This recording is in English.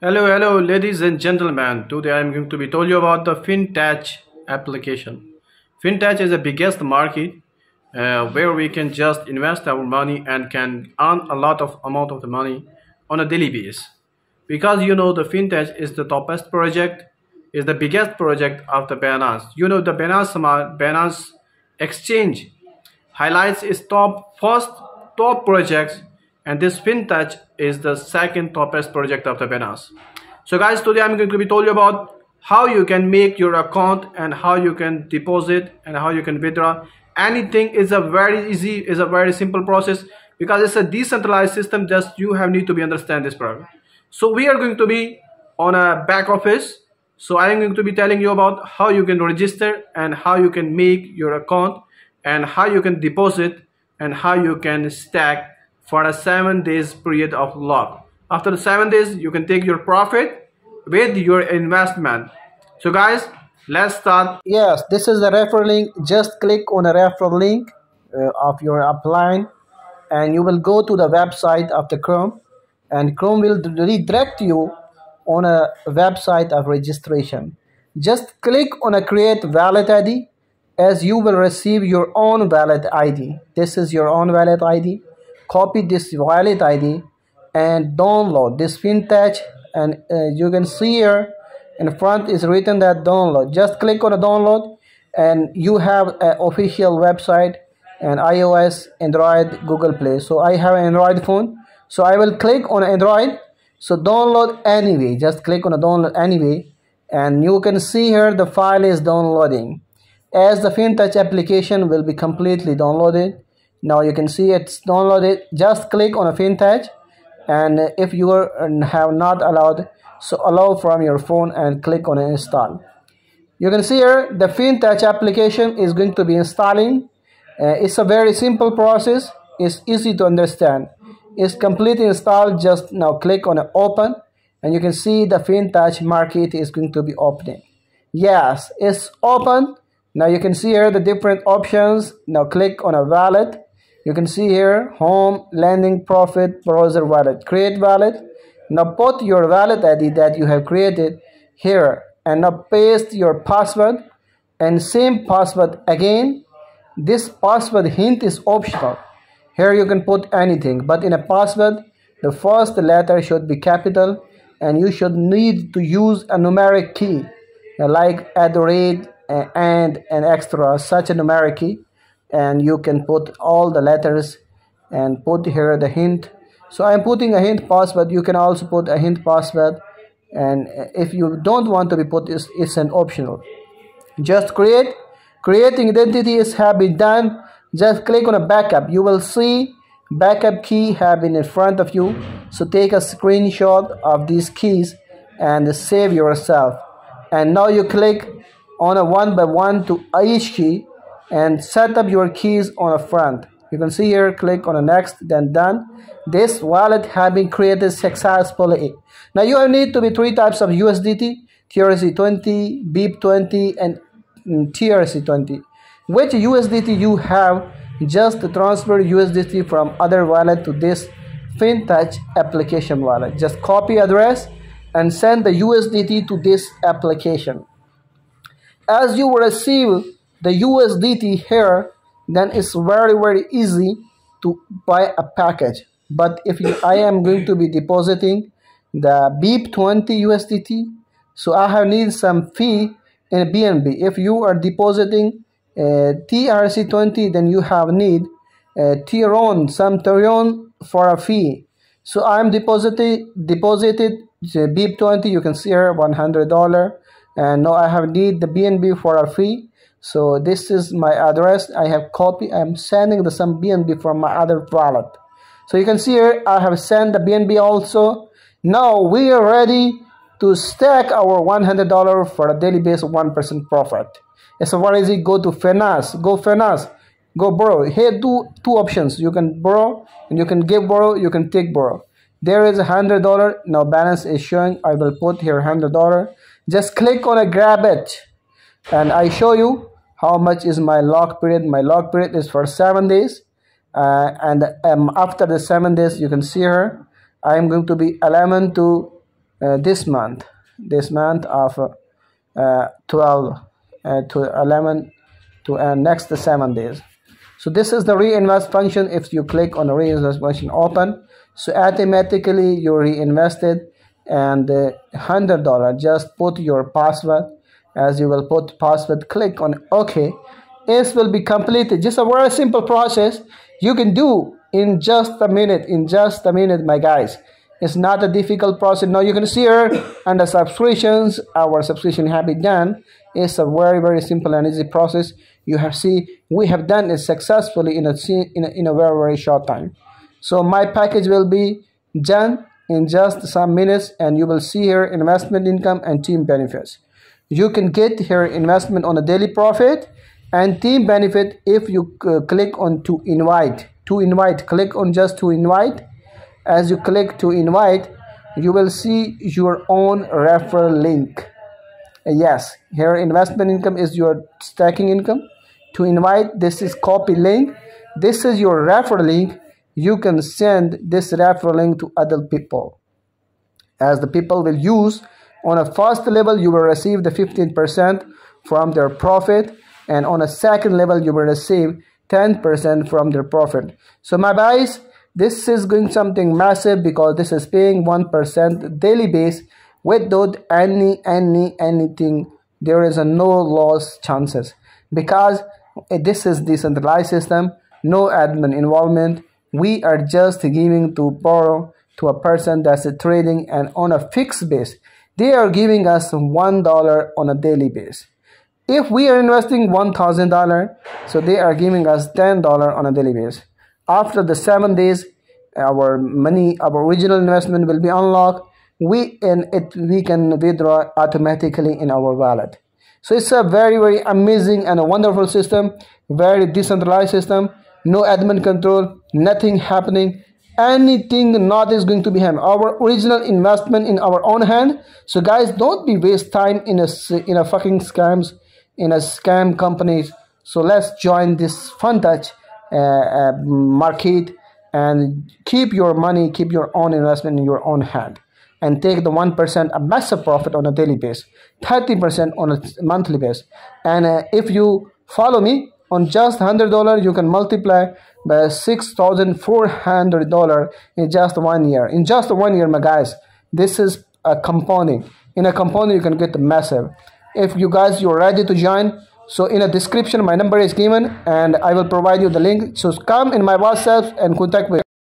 Hello, hello, ladies and gentlemen. Today I am going to be told you about the Fintoch application. Fintoch is the biggest market uh, where we can just invest our money and can earn a lot of amount of the money on a daily basis. Because you know the Fintoch is the toppest project, is the biggest project of the Binance. You know the Binance Binance exchange highlights its top first top projects and this Fintoch is the second toppest project of the Binance. So guys, today I'm going to be told you about how you can make your account and how you can deposit and how you can withdraw. Anything is a very easy, is a very simple process because it's a decentralized system. Just you have need to be understand this program. So we are going to be on a back office. So I am going to be telling you about how you can register and how you can make your account and how you can deposit and how you can stack for a seven days period of lock. After the seven days, you can take your profit with your investment. So guys, let's start. Yes, this is the referral link. Just click on the referral link uh, of your upline and you will go to the website of the Chrome and Chrome will redirect you on a website of registration. Just click on a create wallet ID as you will receive your own wallet ID. This is your own wallet ID copy this wallet id and download this fintoch and uh, you can see here in front is written that download. Just click on the download and you have an official website and ios android google play. So i have an android phone. So i will click on android. So download anyway. Just click on the download anyway. And you can see here the file is downloading. As the fintoch application will be completely downloaded now you can see it's downloaded. Just click on a fintoch and if you have not allowed so allow from your phone and click on install. You can see here the fintoch application is going to be installing. Uh, it's a very simple process. It's easy to understand. It's completely installed. Just now click on open. And you can see the fintoch market is going to be opening. Yes it's open. Now you can see here the different options. Now click on a wallet you can see here home lending profit browser wallet. Create wallet. Now put your wallet id that you have created here. And now paste your password. And same password again. This password hint is optional. Here you can put anything. But in a password the first letter should be capital. And you should need to use a numeric key. Like add rate uh, and an extra such a numeric key and you can put all the letters and put here the hint. So i'm putting a hint password. You can also put a hint password. And if you don't want to be put it's, it's an optional. Just create creating identities have been done. Just click on a backup. You will see backup key have been in front of you. So take a screenshot of these keys and save yourself. And now you click on a one by one to each key and set up your keys on the front. You can see here click on the next then done. This wallet has been created successfully. Now you need to be three types of usdt trc20 BEP20, and mm, trc20 which usdt you have just transfer usdt from other wallet to this Fintoch application wallet. Just copy address and send the usdt to this application. As you will receive the USDT here, then it's very, very easy to buy a package. But if you, I am going to be depositing the BEP20 USDT, so I have need some fee in BNB. If you are depositing uh, TRC20, then you have need uh, Tron, some Tron for a fee. So I'm deposited the BEP20. You can see here $100, and now I have need the BNB for a fee so this is my address. I have copy. I'm sending the some bnb from my other wallet. So you can see here i have sent the bnb also. Now we are ready to stack our $100 for a daily base 1% profit. It's very easy. Go to finance. Go finance. Go borrow. Here two two options. You can borrow and you can give borrow. You can take borrow. There is a hundred dollar. Now balance is showing. I will put here hundred dollar. Just click on a grab it. And I show you how much is my lock period. My lock period is for seven days. Uh, and um, after the seven days, you can see here, I'm going to be 11 to uh, this month. This month of uh, 12 uh, to 11 to uh, next seven days. So this is the reinvest function. If you click on the reinvest function open so automatically you reinvested and uh, hundred dollar. Just put your password as you will put password click on ok. It will be completed. Just a very simple process you can do in just a minute in just a minute my guys. It's not a difficult process. Now you can see here under subscriptions our subscription have been done. It's a very very simple and easy process. You have see we have done it successfully in a, in a, in a very very short time. So my package will be done in just some minutes and you will see here investment income and team benefits you can get here investment on a daily profit and team benefit if you uh, click on to invite. To invite click on just to invite. As you click to invite you will see your own referral link. Uh, yes here investment income is your stacking income. To invite this is copy link. This is your referral link. You can send this referral link to other people. As the people will use on a first level you will receive the 15% from their profit and on a second level you will receive 10% from their profit. So my guys this is going something massive because this is paying 1% daily base without any any anything. There is a no loss chances because this is decentralized system no admin involvement. We are just giving to borrow to a person that's trading and on a fixed base they are giving us one dollar on a daily basis. if we are investing one thousand dollar so they are giving us ten dollar on a daily basis. after the seven days our money our original investment will be unlocked. We and it we can withdraw automatically in our wallet. So it's a very very amazing and a wonderful system. Very decentralized system. No admin control. Nothing happening anything not is going to be happening our original investment in our own hand. So guys don't be waste time in a in a fucking scams in a scam companies. So let's join this Fintoch uh, uh, market and keep your money keep your own investment in your own hand and take the 1% a massive profit on a daily basis 30% on a monthly basis. And uh, if you follow me on just $100 you can multiply by $6400 in just one year. In just one year my guys this is a compounding. In a compounding you can get massive. If you guys you're ready to join so in the description my number is given and i will provide you the link. So come in my whatsapp and contact me